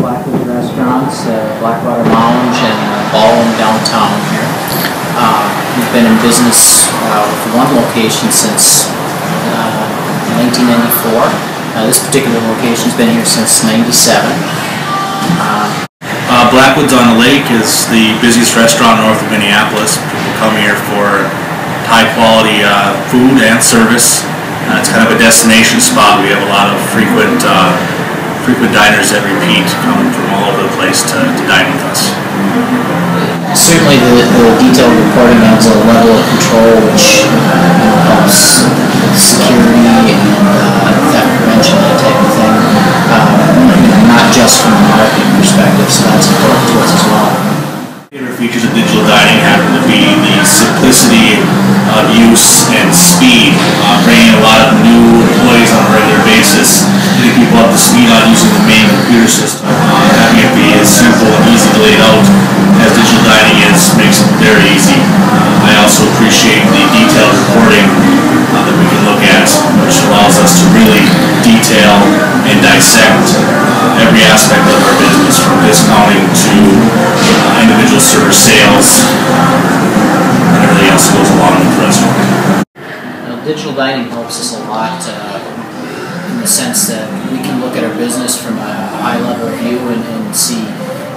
Black Woods Restaurants, uh, Blackwater Lounge, and uh, Ballroom downtown here. Uh, We've been in business uh, with one location since uh, 1994. Uh, This particular location's been here since 97. Uh, Black Woods on the Lake is the busiest restaurant north of Minneapolis. People come here for high quality uh, food and service. Uh, it's kind of a destination spot. We have a lot of frequent frequent diners that repeat, come from all over the place to, to dine with us. Certainly, the the detailed reporting adds a level of control which uh, helps security and uh, theft prevention, that type of thing. Uh, you know, Not just from a marketing perspective, so that's important to us as well. Favorite features of digital dining happen to be the simplicity of use and speed, computer system, uh, having it be as simple and easy to lay out as digital dining is makes it very easy. Uh, I also appreciate the detailed reporting uh, that we can look at, which allows us to really detail and dissect uh, every aspect of our business, from discounting to uh, individual server sales, and everything else that goes along with the restaurant. Digital dining helps us a lot uh, in the sense that look at our business from a high level view and, and see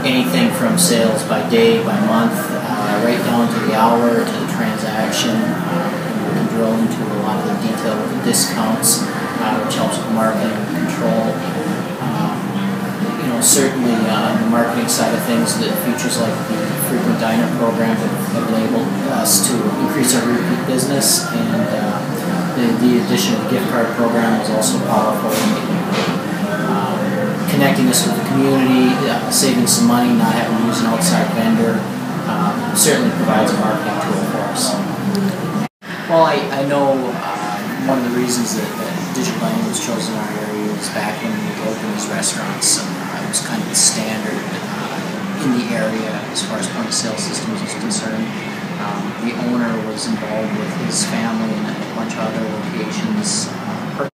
anything from sales by day, by month, uh, right down to the hour, to the transaction. Uh, we can drill into a lot of the detail with the discounts, uh, which helps with marketing control. Um, you know, certainly uh, on the marketing side of things, the features like the frequent diner program have, enabled us to increase our repeat business, and uh, the, the addition of the gift card program is also powerful connecting us with the community, uh, saving some money, not having to use an outside vendor. Um, certainly provides a marketing tool for us. Well, I, I know uh, one of the reasons that, that digital dining was chosen in our area was back when we opened these restaurants. Um, it was kind of the standard uh, in the area as far as point of sale systems is concerned. Um, the owner was involved with his family and a bunch of other locations. Uh,